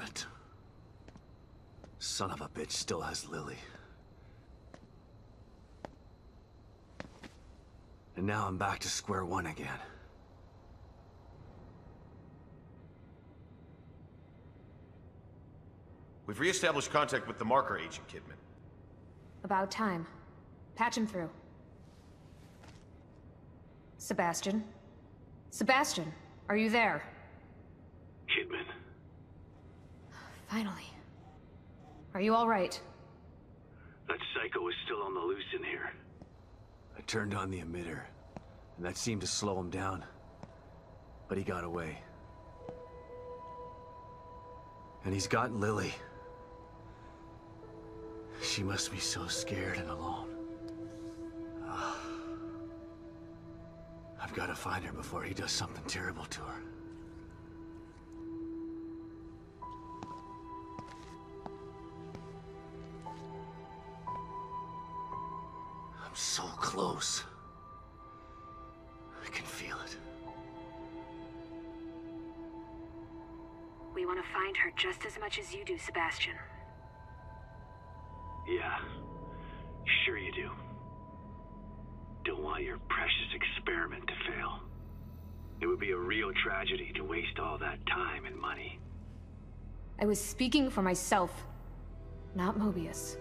it. Son of a bitch still has Lily. And now I'm back to square one again. We've re-established contact with the marker agent, Kidman. About time. Patch him through. Sebastian? Sebastian, are you there? Kidman. Finally. Are you all right? That psycho is still on the loose in here. I turned on the emitter, and that seemed to slow him down. But he got away. And he's got Lily. She must be so scared and alone. Ah. I've got to find her before he does something terrible to her. Close. I can feel it. We want to find her just as much as you do, Sebastian. Yeah. Sure you do. Don't want your precious experiment to fail. It would be a real tragedy to waste all that time and money. I was speaking for myself, not Mobius.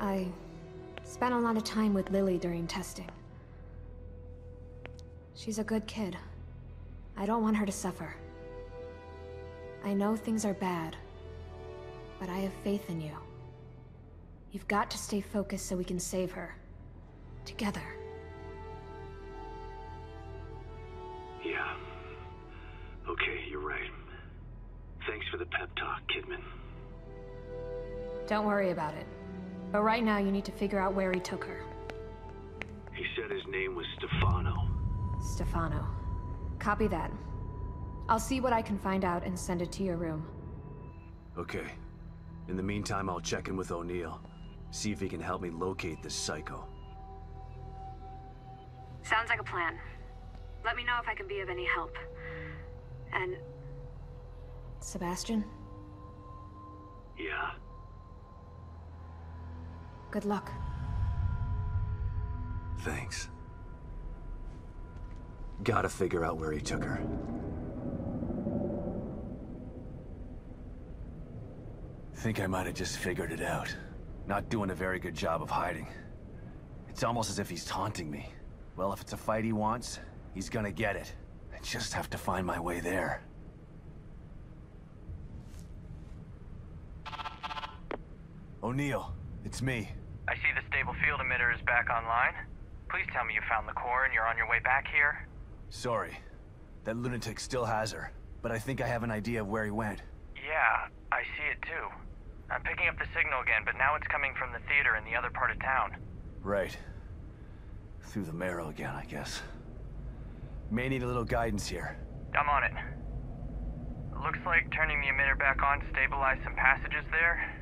I spent a lot of time with Lily during testing. She's a good kid. I don't want her to suffer. I know things are bad, but I have faith in you. You've got to stay focused so we can save her. Together. Yeah. Okay, you're right. Thanks for the pep talk, Kidman. Don't worry about it. But right now you need to figure out where he took her. He said his name was Stefano. Stefano. Copy that. I'll see what I can find out and send it to your room. Okay. In the meantime, I'll check in with O'Neal. See if he can help me locate this psycho. Sounds like a plan. Let me know if I can be of any help. And... Sebastian? Yeah. Good luck. Thanks. Gotta figure out where he took her. Think I might have just figured it out. Not doing a very good job of hiding. It's almost as if he's taunting me. Well, if it's a fight he wants, he's gonna get it. I just have to find my way there. O'Neal, it's me. I see the stable field emitter is back online. Please tell me you found the core and you're on your way back here. Sorry. That lunatic still has her, but I think I have an idea of where he went. Yeah, I see it too. I'm picking up the signal again, but now it's coming from the theater in the other part of town. Right. Through the marrow again, I guess. May need a little guidance here. I'm on it. Looks like turning the emitter back on stabilized some passages there.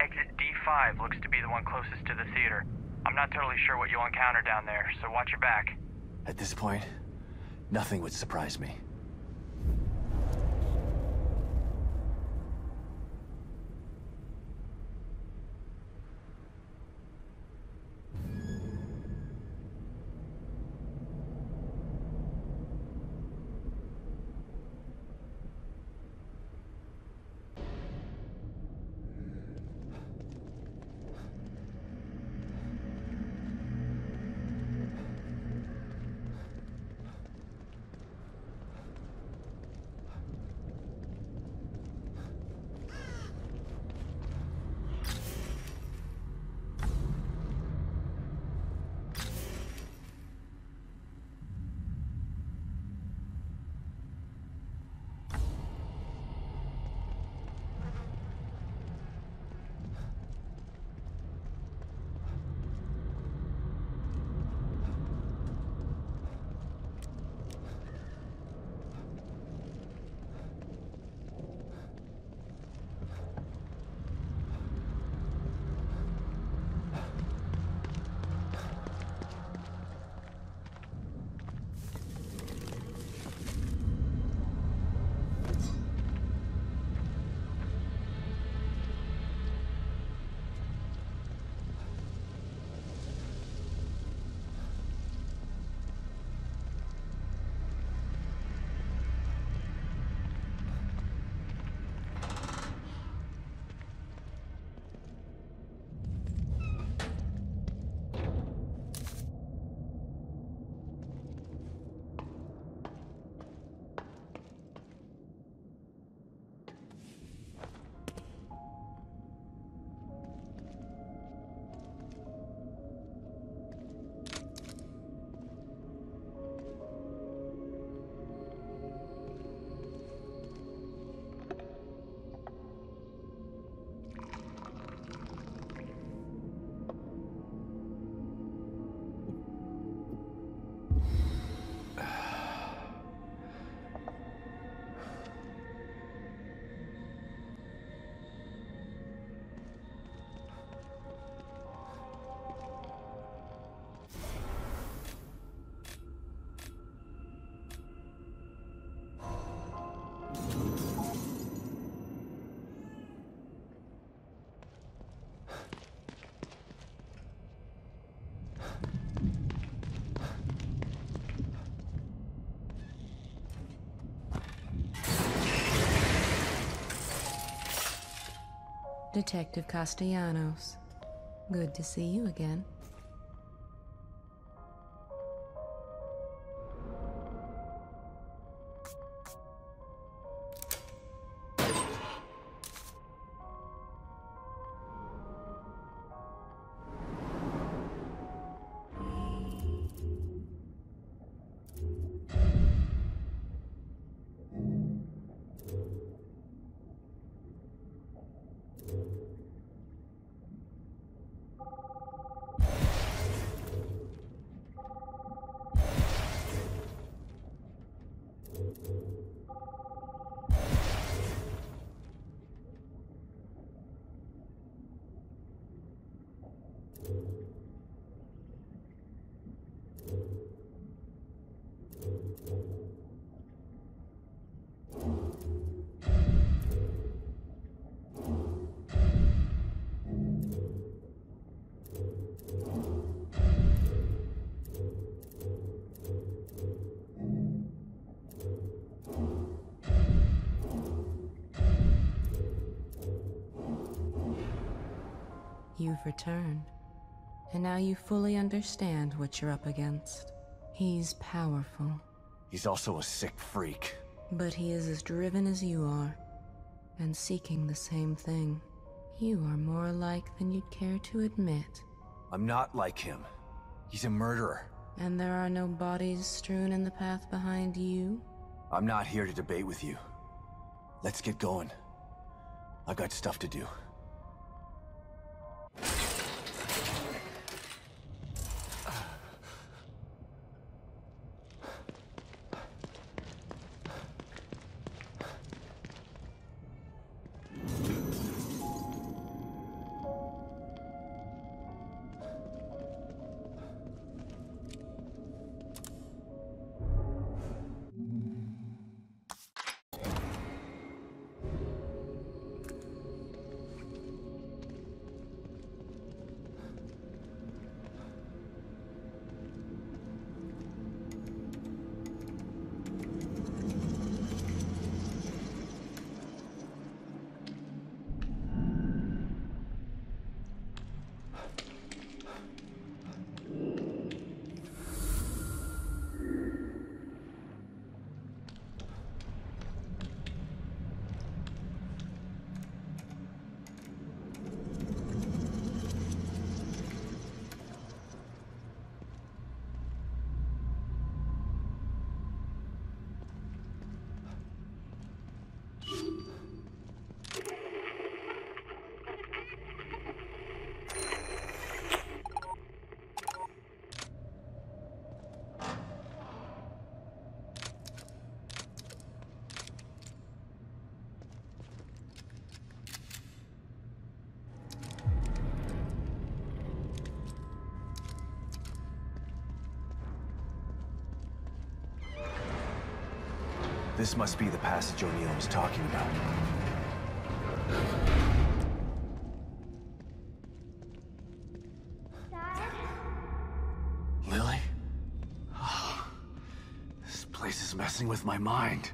Exit D5 looks to be the one closest to the theater. I'm not totally sure what you'll encounter down there, so watch your back. At this point, nothing would surprise me. Detective Castellanos. Good to see you again. You've returned. And now you fully understand what you're up against. He's powerful, He's also a sick freak. but he is as driven as you are, and seeking the same thing. You are more alike than you'd care to admit. I'm not like him. He's a murderer. And there are no bodies strewn in the path behind you? I'm not here to debate with you. Let's get going. I've got stuff to do. This must be the passage O'Neal was talking about. Lily? This place is messing with my mind.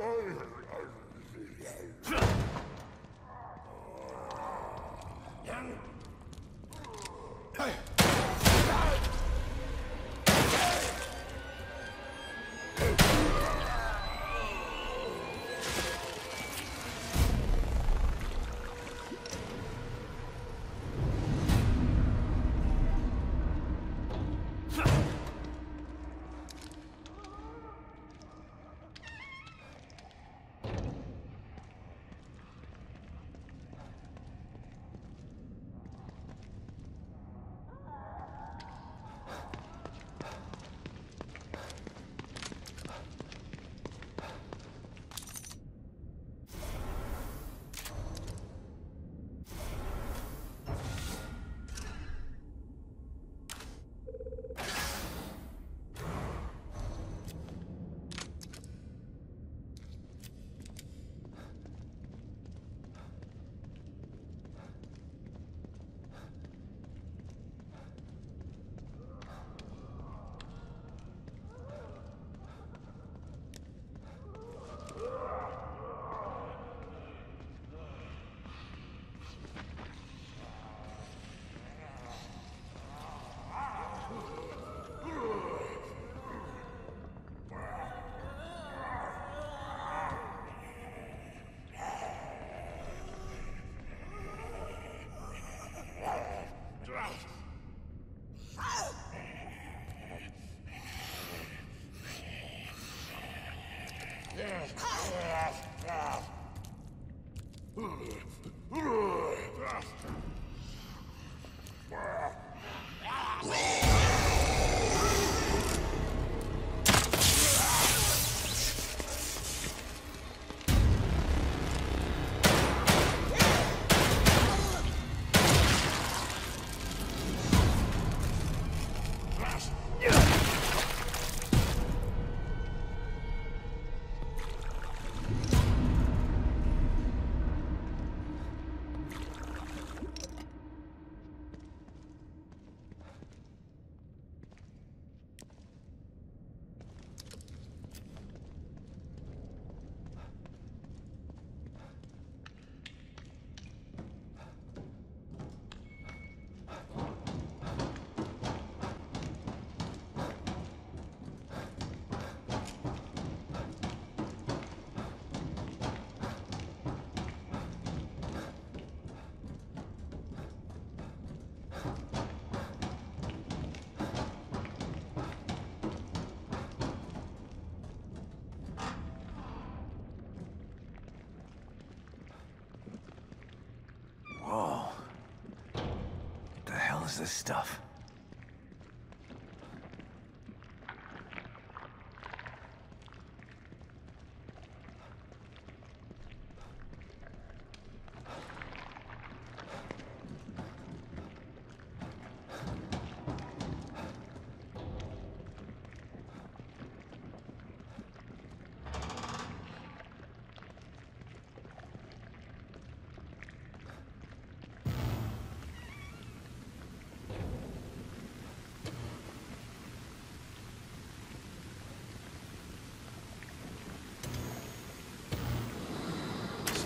Oh, yeah. This stuff?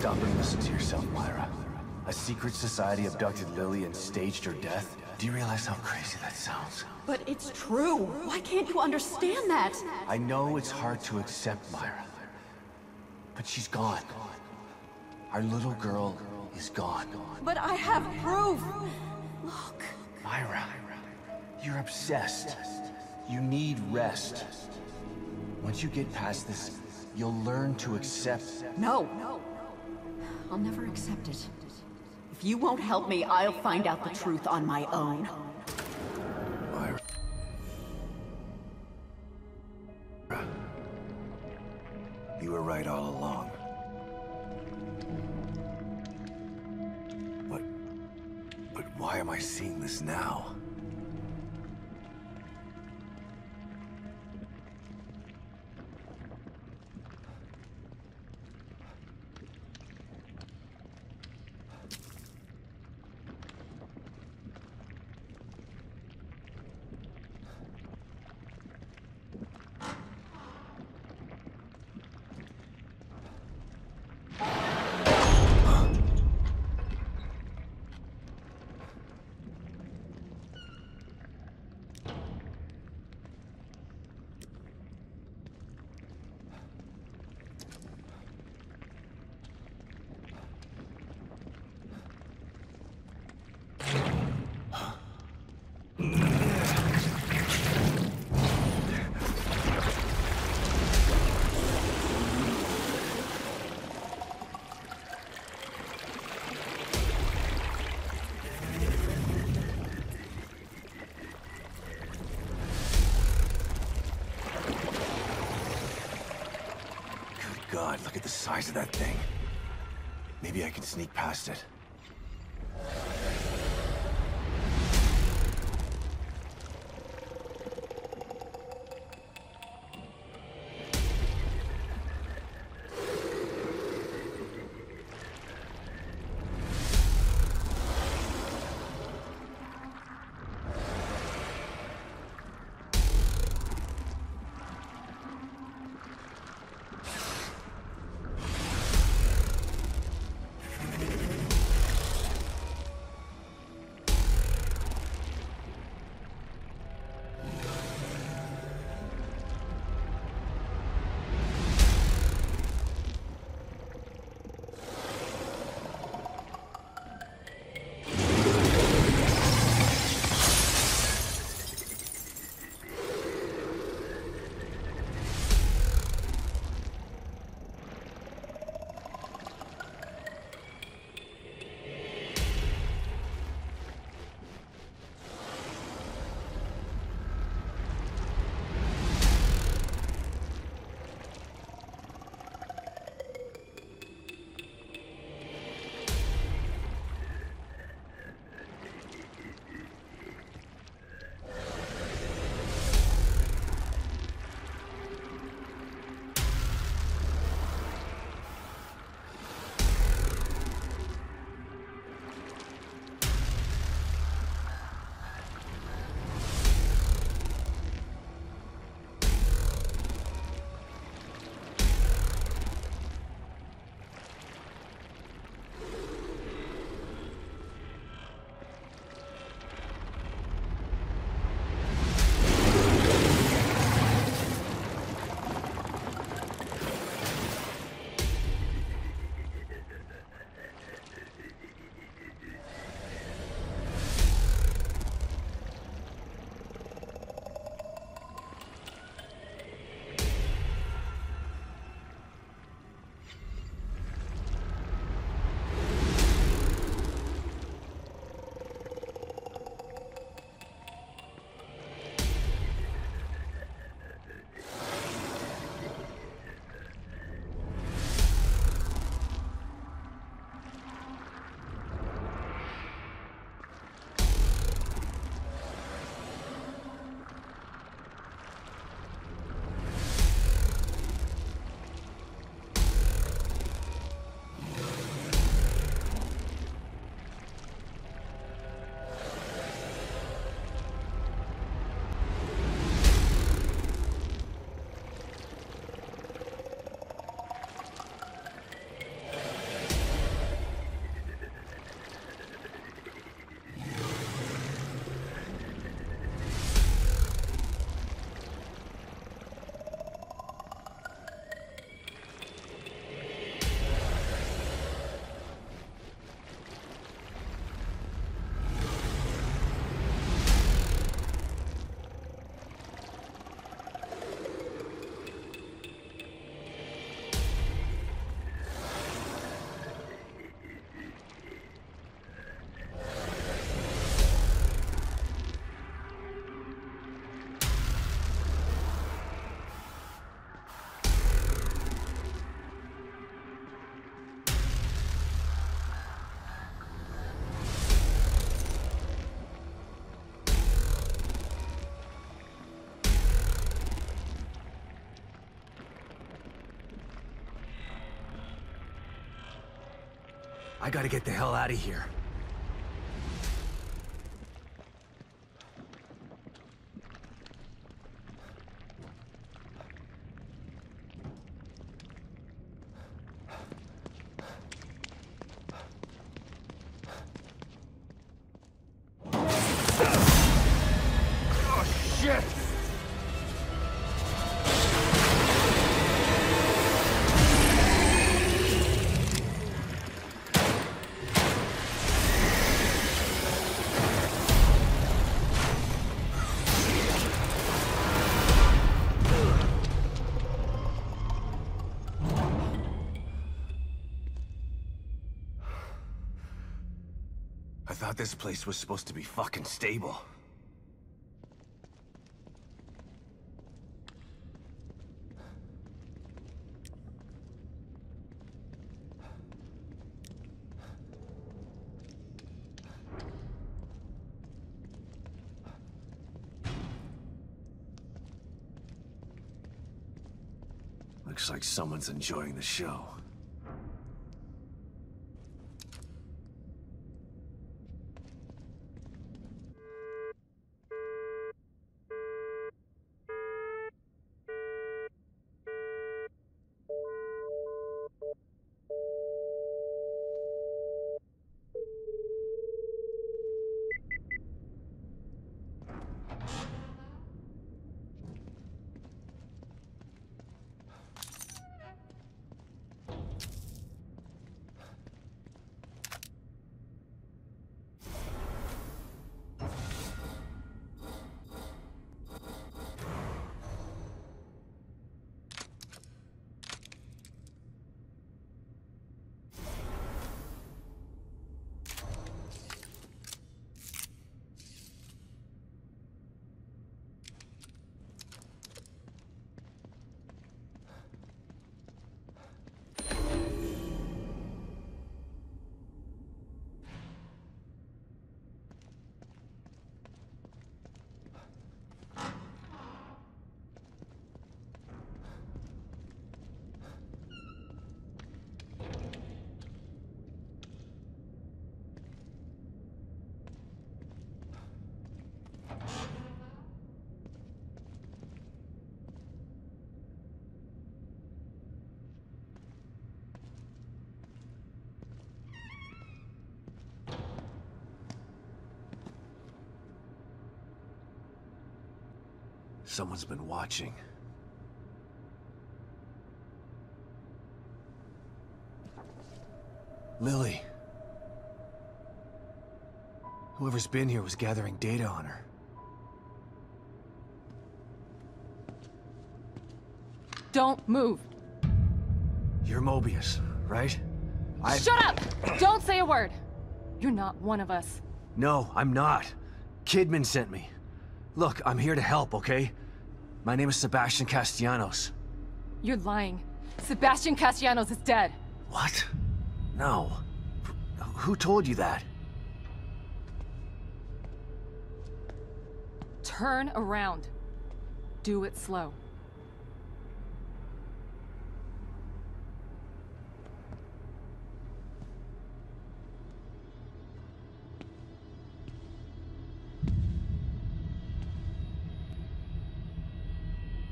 Stop and listen to yourself, Myra. A secret society abducted Lily and staged her death? Do you realize how crazy that sounds? But it's true. Why can't you understand that? I know it's hard to accept, Myra. But she's gone. Our little girl is gone. But I have proof. Look. Myra, you're obsessed. You need rest. Once you get past this, you'll learn to accept. No. I'll never accept it. If you won't help me, I'll find out the truth on my own. Look at the size of that thing. Maybe I can sneak past it. I gotta get the hell out of here. Thought this place was supposed to be fucking stable. Looks like someone's enjoying the show. Someone's been watching. Lily. Whoever's been here was gathering data on her. Don't move. You're Mobius, right? I... Shut up! Don't say a word. You're not one of us. No, I'm not. Kidman sent me. Look, I'm here to help, okay? My name is Sebastian Castellanos. You're lying. Sebastian Castellanos is dead. What? No. Who told you that? Turn around. Do it slow.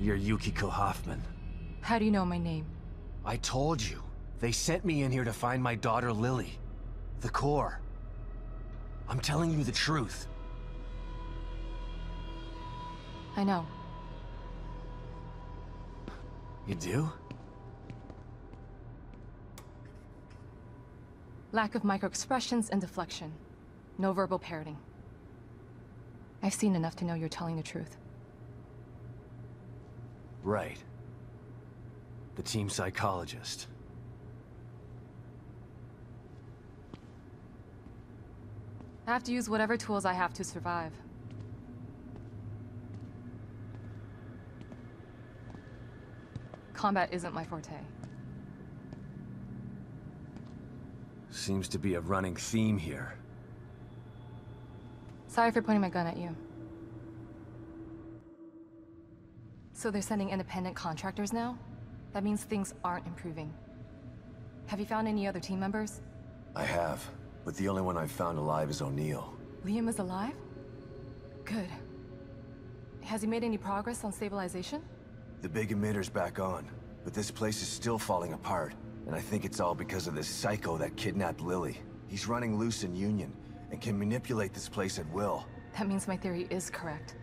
You're Yukiko Hoffman. How do you know my name? I told you. They sent me in here to find my daughter Lily. The core. I'm telling you the truth. I know. You do? Lack of microexpressions and deflection. No verbal parroting. I've seen enough to know you're telling the truth. Right. The team psychologist. I have to use whatever tools I have to survive. Combat isn't my forte. Seems to be a running theme here. Sorry for pointing my gun at you. So they're sending independent contractors now? That means things aren't improving. Have you found any other team members? I have, but the only one I've found alive is O'Neal. Liam is alive? Good. Has he made any progress on stabilization? The big emitter's back on, but this place is still falling apart. And I think it's all because of this psycho that kidnapped Lily. He's running loose in Union, and can manipulate this place at will. That means my theory is correct.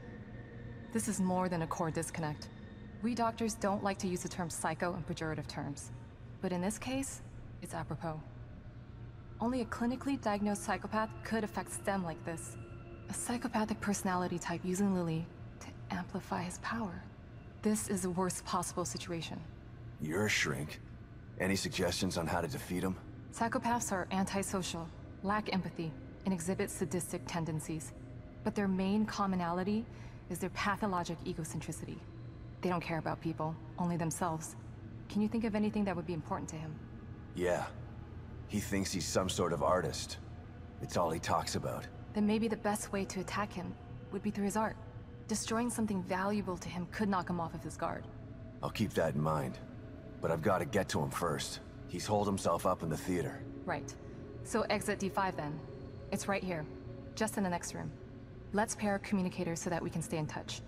This is more than a core disconnect. We doctors don't like to use the term psycho in pejorative terms. But in this case, it's apropos. Only a clinically diagnosed psychopath could affect STEM like this. A psychopathic personality type using Lily to amplify his power. This is the worst possible situation. You're a shrink. Any suggestions on how to defeat him? Psychopaths are antisocial, lack empathy, and exhibit sadistic tendencies. But their main commonality is their pathologic egocentricity. They don't care about people, only themselves. Can you think of anything that would be important to him? Yeah. He thinks he's some sort of artist. It's all he talks about. Then maybe the best way to attack him would be through his art. Destroying something valuable to him could knock him off of his guard. I'll keep that in mind. But I've got to get to him first. He's holed himself up in the theater. Right. So exit D5 then. It's right here. Just in the next room. Let's pair communicators so that we can stay in touch.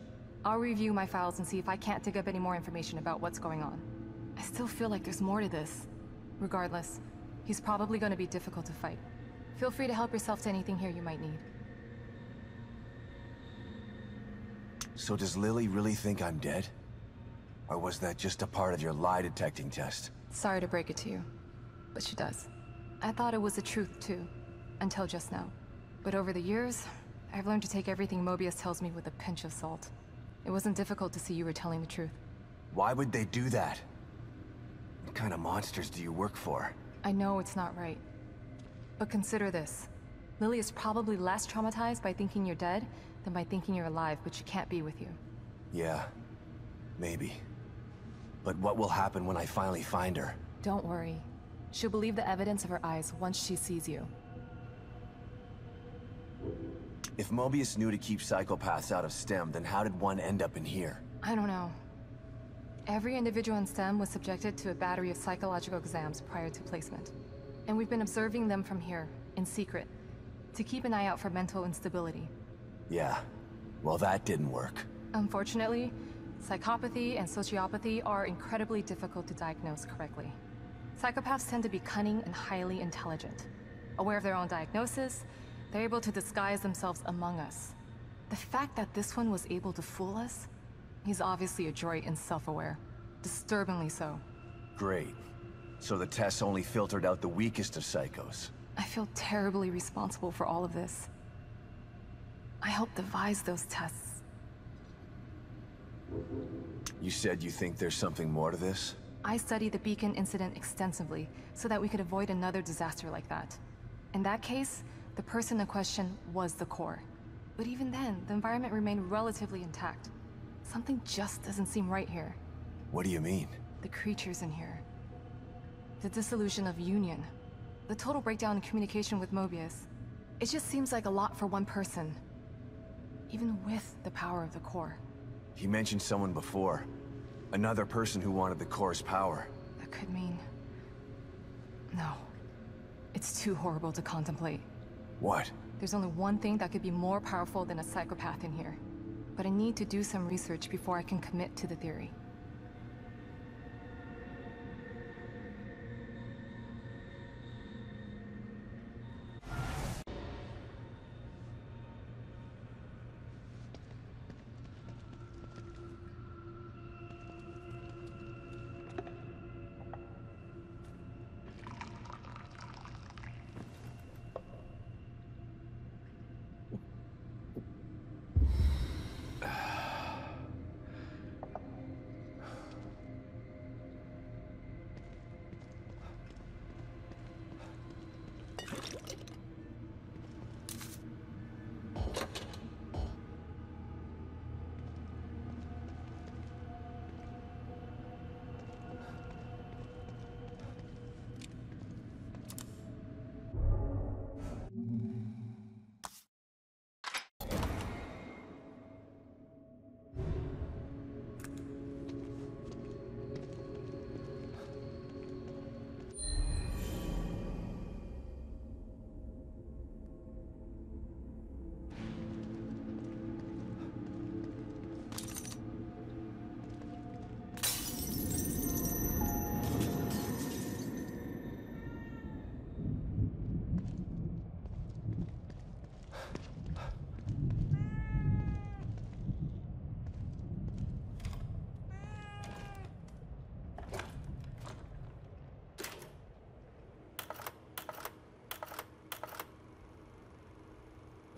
I'll review my files and see if I can't dig up any more information about what's going on. I still feel like there's more to this. Regardless, he's probably going to be difficult to fight. Feel free to help yourself to anything here you might need. So does Lily really think I'm dead? Or was that just a part of your lie detecting test? Sorry to break it to you, but she does. I thought it was the truth too, until just now. But over the years, I've learned to take everything Mobius tells me with a pinch of salt. It wasn't difficult to see you were telling the truth. Why would they do that? What kind of monsters do you work for? I know it's not right. But consider this. Lily is probably less traumatized by thinking you're dead than by thinking you're alive, but she can't be with you. Yeah, maybe. But what will happen when I finally find her? Don't worry. She'll believe the evidence of her eyes once she sees you. If Mobius knew to keep psychopaths out of STEM, then how did one end up in here? I don't know. Every individual in STEM was subjected to a battery of psychological exams prior to placement. And we've been observing them from here, in secret, to keep an eye out for mental instability. Yeah. Well, that didn't work. Unfortunately, psychopathy and sociopathy are incredibly difficult to diagnose correctly. Psychopaths tend to be cunning and highly intelligent. Aware of their own diagnosis, they're able to disguise themselves among us. The fact that this one was able to fool us, he's obviously adroit and self-aware. Disturbingly so. Great. So the tests only filtered out the weakest of psychos. I feel terribly responsible for all of this. I helped devise those tests. You said you think there's something more to this? I studied the Beacon incident extensively so that we could avoid another disaster like that. In that case, the person in question was the core. But even then, the environment remained relatively intact. Something just doesn't seem right here. What do you mean? The creatures in here. The dissolution of Union. The total breakdown in communication with Mobius. It just seems like a lot for one person. Even with the power of the core. He mentioned someone before. Another person who wanted the core's power. That could mean... No. It's too horrible to contemplate. What? There's only one thing that could be more powerful than a psychopath in here. But I need to do some research before I can commit to the theory.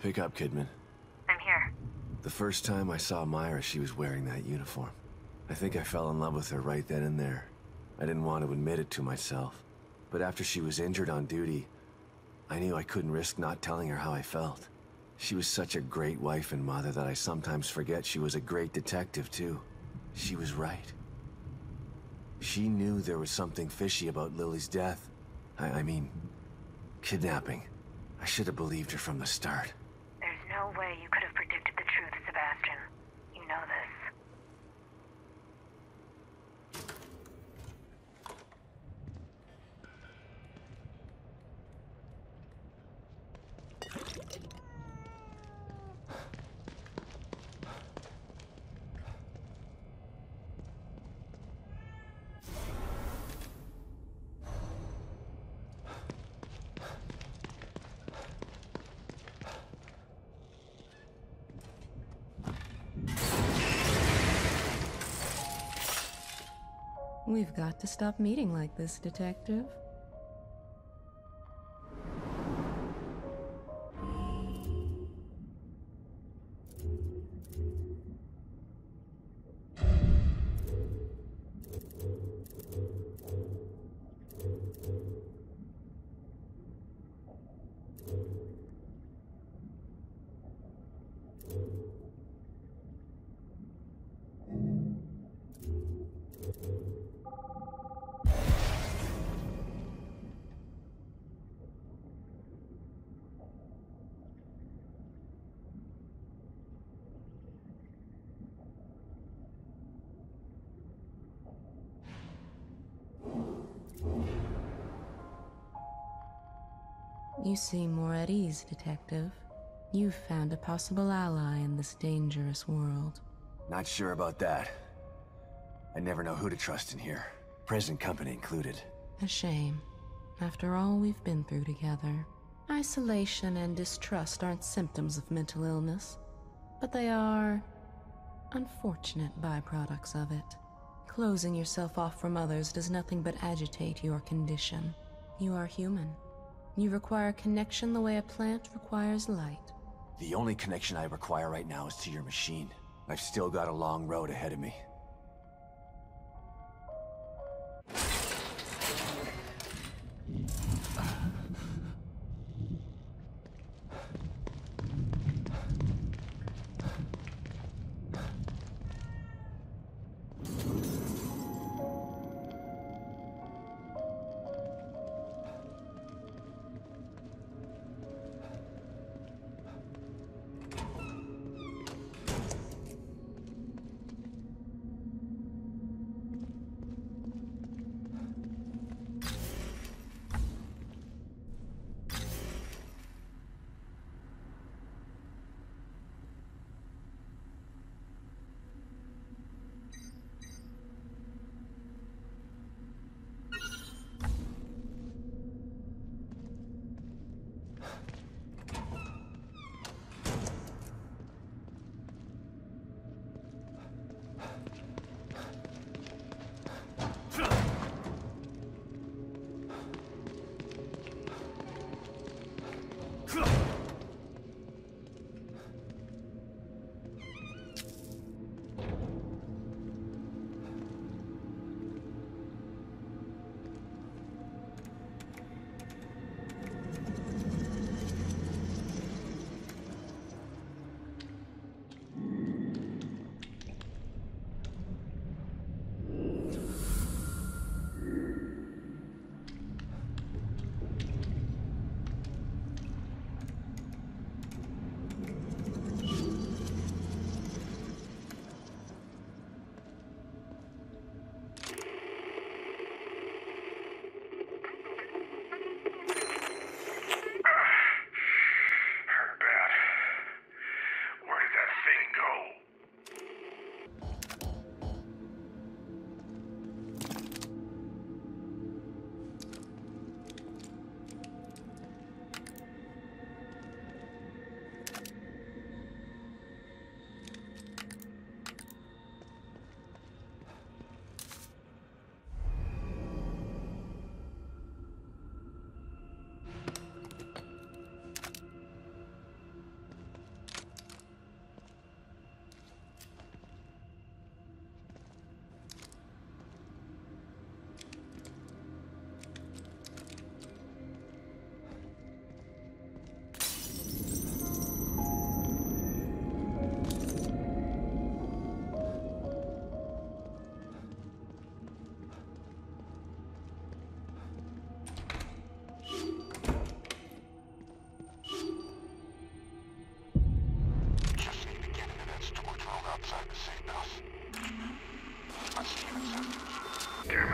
Pick up, Kidman. I'm here. The first time I saw Myra, she was wearing that uniform. I think I fell in love with her right then and there. I didn't want to admit it to myself. But after she was injured on duty, I knew I couldn't risk not telling her how I felt. She was such a great wife and mother that I sometimes forget she was a great detective, too. She was right. She knew there was something fishy about Lily's death. I, I mean, kidnapping. I should have believed her from the start. There's no way you could have predicted the truth, Sebastian. You know this. We've got to stop meeting like this, Detective. You seem more at ease, Detective. You've found a possible ally in this dangerous world. Not sure about that. I never know who to trust in here. Present company included. A shame. After all we've been through together. Isolation and distrust aren't symptoms of mental illness, but they are unfortunate byproducts of it. Closing yourself off from others does nothing but agitate your condition. You are human. You require a connection the way a plant requires light. The only connection I require right now is to your machine. I've still got a long road ahead of me.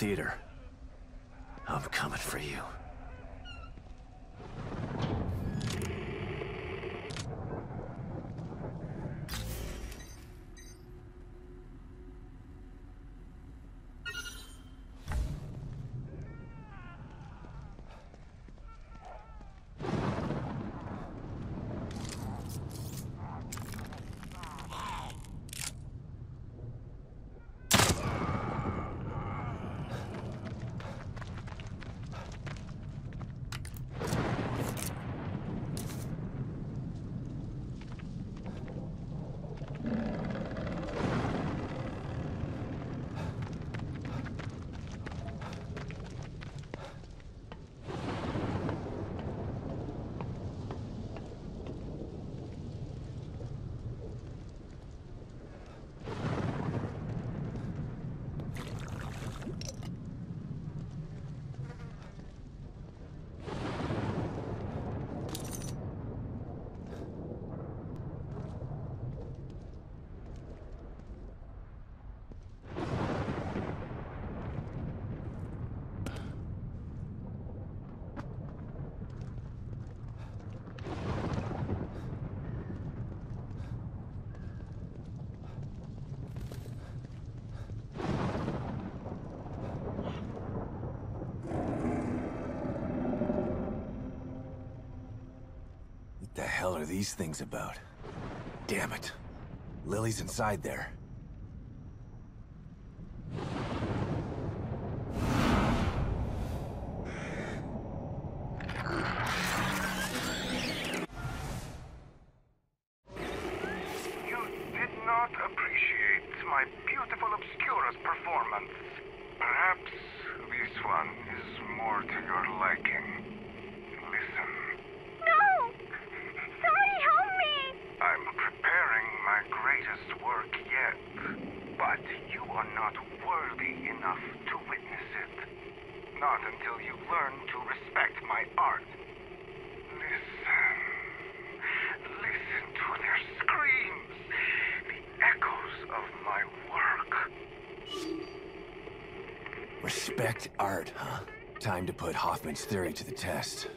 theater. I'm coming for you. are these things about? Damn it. Lily's inside there. Time to put Hoffman's theory to the test.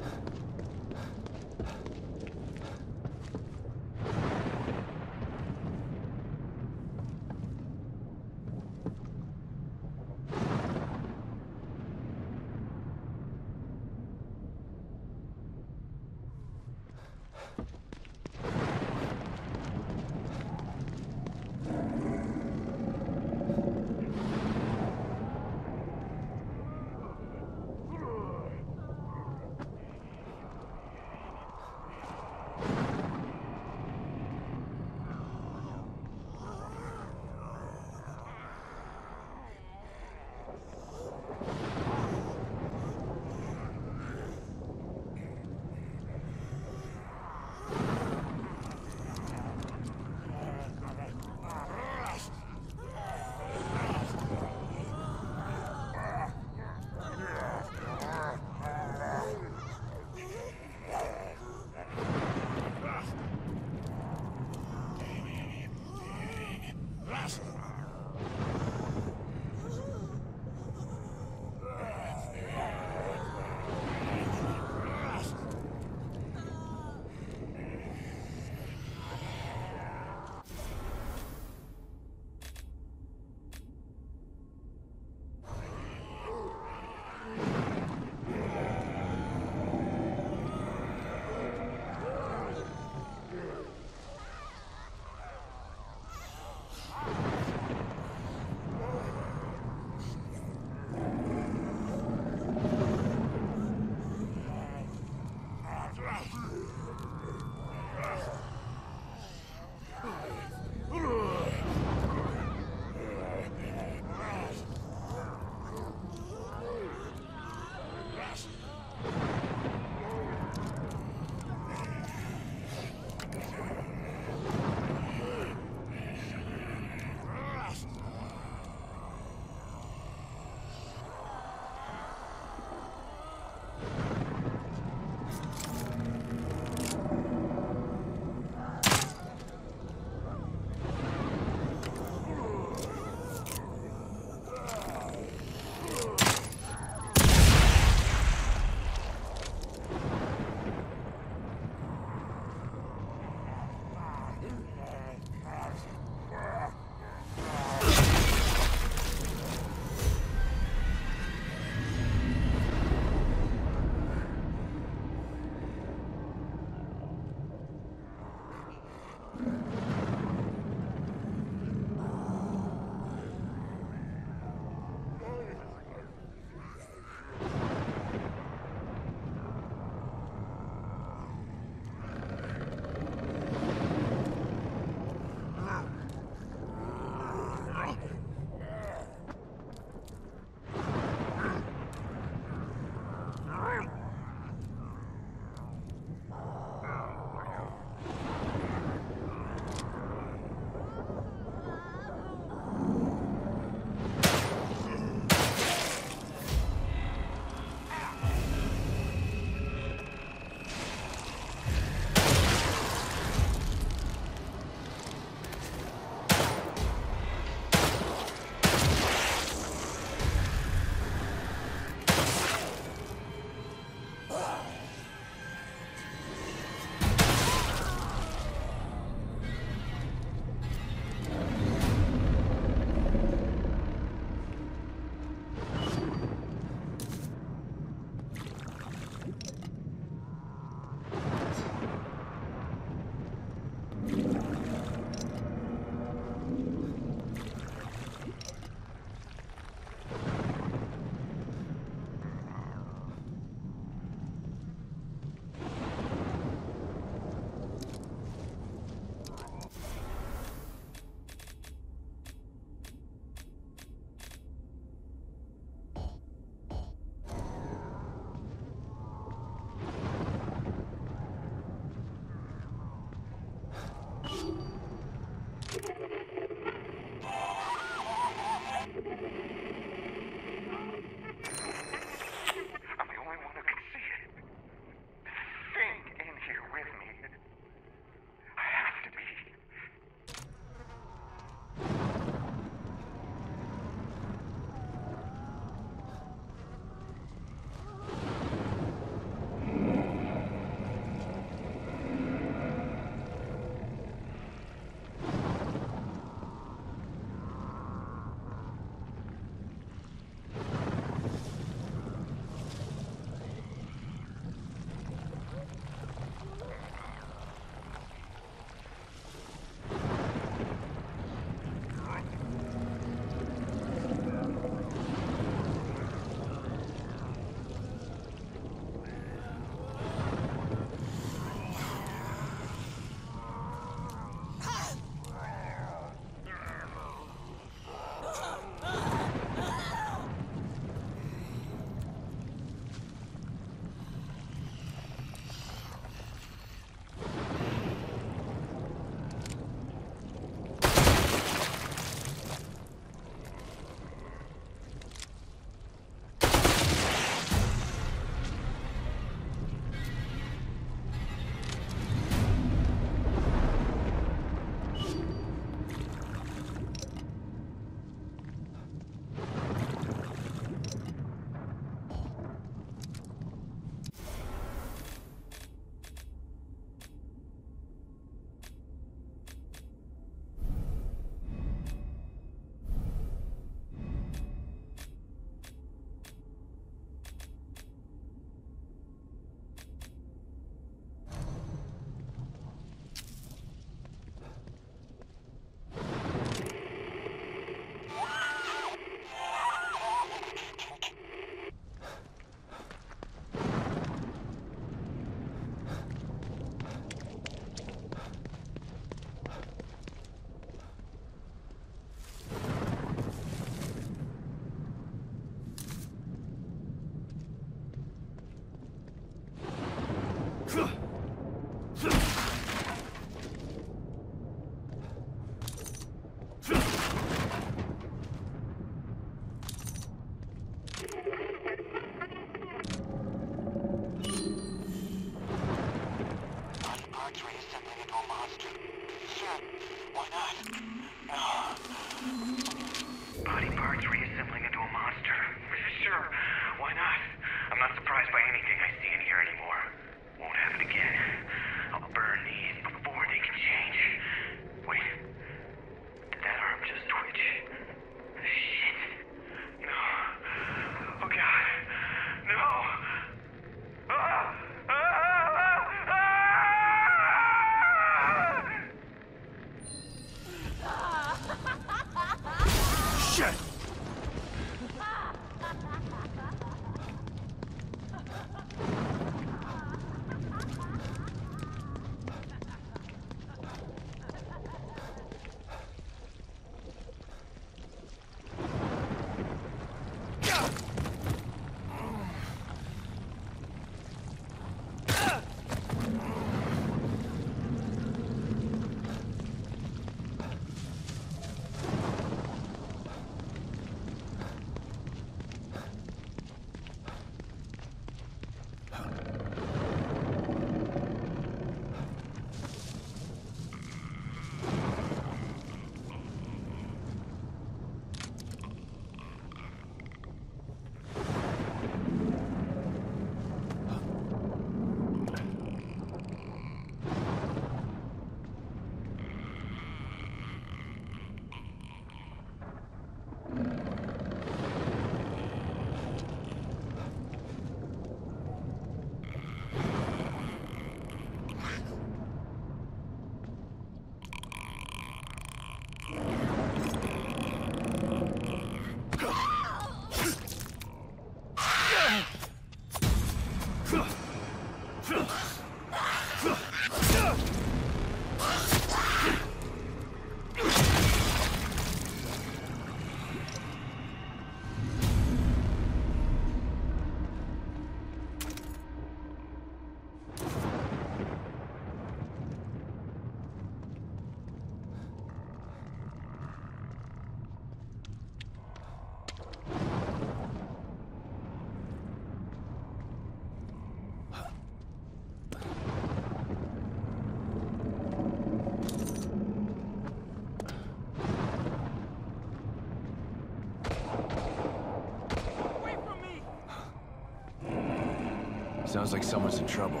Sounds like someone's in trouble.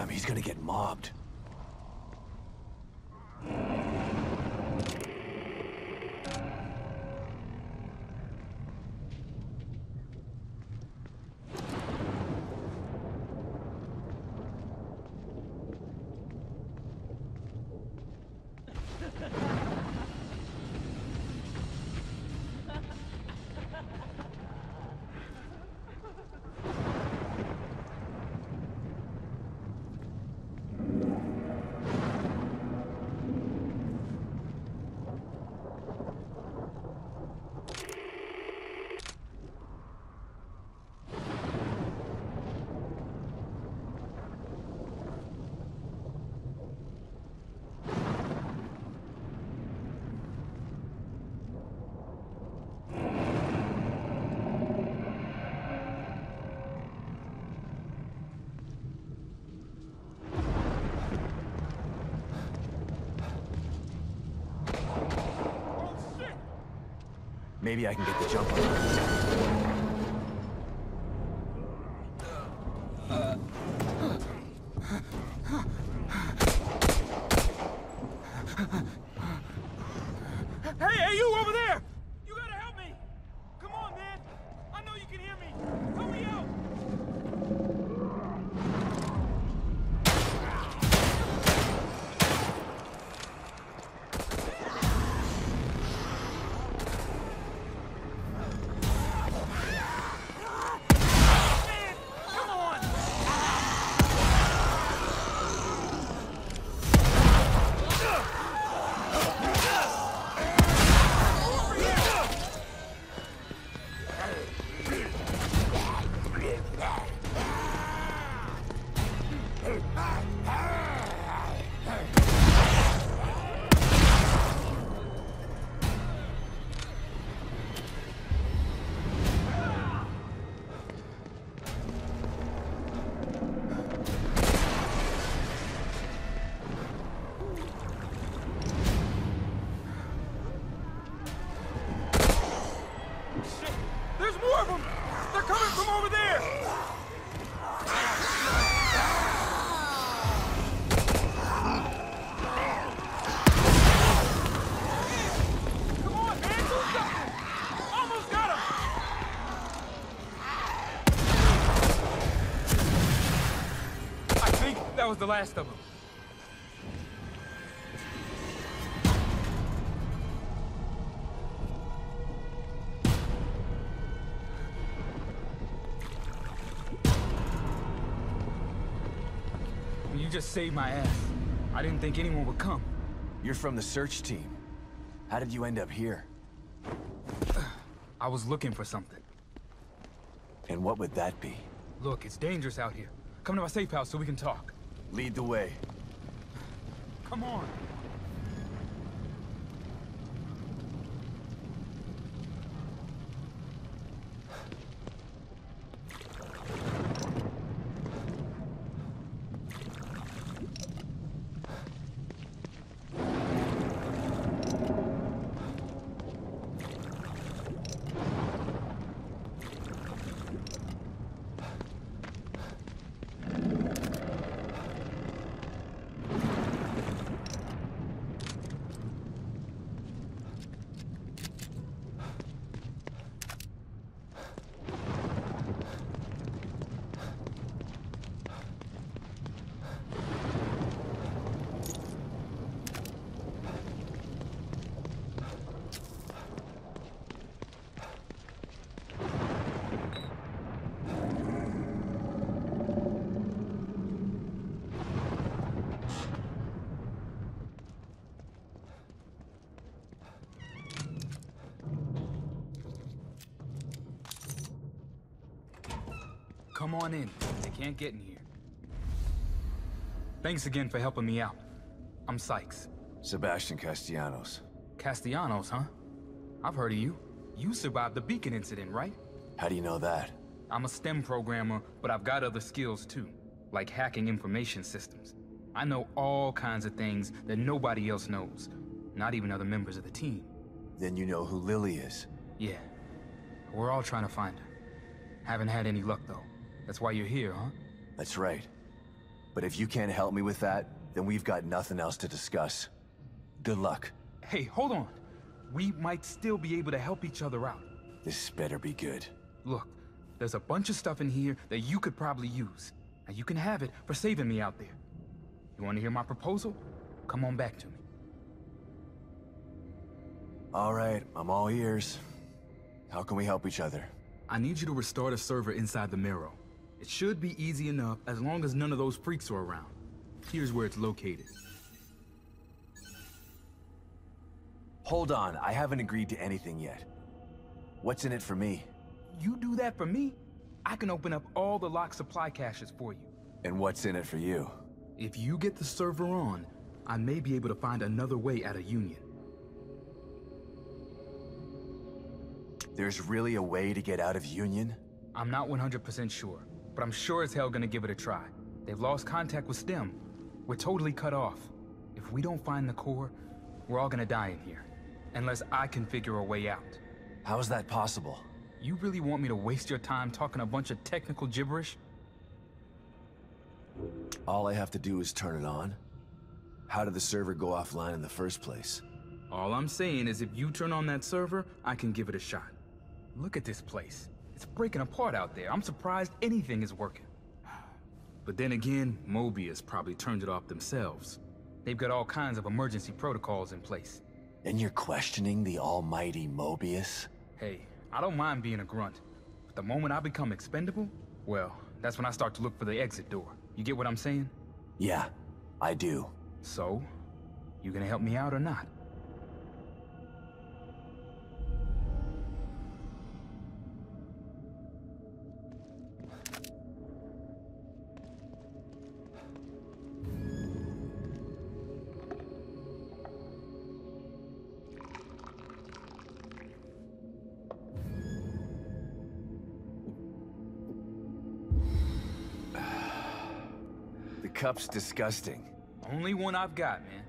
Damn, he's gonna get mobbed. Maybe I can get the jump on him. The last of them. You just saved my ass. I didn't think anyone would come. You're from the search team. How did you end up here? I was looking for something. And what would that be? Look, it's dangerous out here. Come to my safe house so we can talk. Lead the way. Come on. Come on in. They can't get in here. Thanks again for helping me out. I'm Sykes. Sebastian Castellanos. Castellanos, huh? I've heard of you. You survived the Beacon incident, right? How do you know that? I'm a STEM programmer, but I've got other skills too, like hacking information systems. I know all kinds of things that nobody else knows, not even other members of the team. Then you know who Lily is. Yeah, we're all trying to find her. Haven't had any luck though. That's why you're here, huh? That's right. But if you can't help me with that, then we've got nothing else to discuss. Good luck. Hey, hold on. We might still be able to help each other out. This better be good. Look, there's a bunch of stuff in here that you could probably use. And you can have it for saving me out there. You want to hear my proposal? Come on back to me. All right, I'm all ears. How can we help each other? I need you to restart a server inside the Marrow. It should be easy enough as long as none of those freaks are around. Here's where it's located. Hold on, I haven't agreed to anything yet. What's in it for me? You do that for me, I can open up all the locked supply caches for you. And what's in it for you? If you get the server on, I may be able to find another way out of Union. There's really a way to get out of Union? I'm not 100% sure, but I'm sure as hell gonna give it a try. They've lost contact with STEM. We're totally cut off. If we don't find the core, we're all gonna die in here. Unless I can figure a way out. How is that possible? You really want me to waste your time talking a bunch of technical gibberish? All I have to do is turn it on. How did the server go offline in the first place? All I'm saying is if you turn on that server, I can give it a shot. Look at this place. It's breaking apart out there. I'm surprised anything is working. But then again, Mobius probably turned it off themselves. They've got all kinds of emergency protocols in place. And you're questioning the almighty Mobius? Hey, I don't mind being a grunt. But the moment I become expendable, well, that's when I start to look for the exit door. You get what I'm saying? Yeah, I do. So, you gonna help me out or not? Cup's disgusting. Only one I've got, man.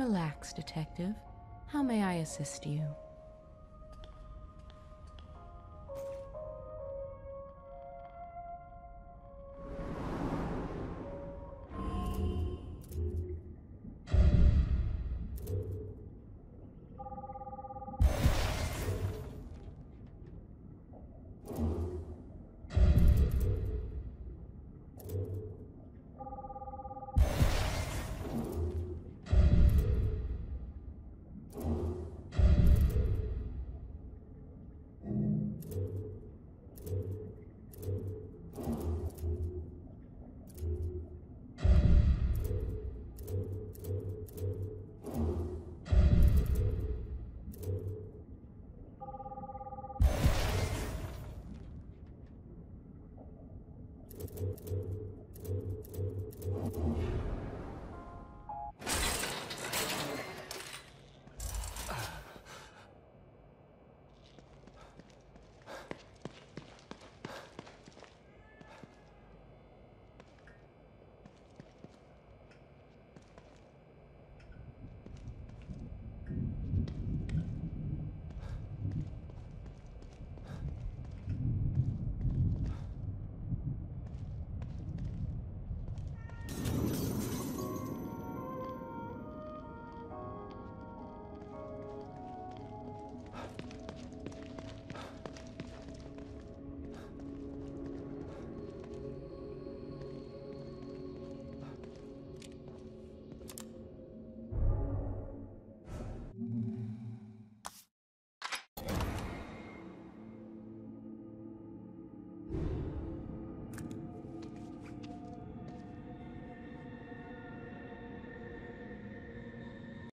Relax, Detective. How may I assist you?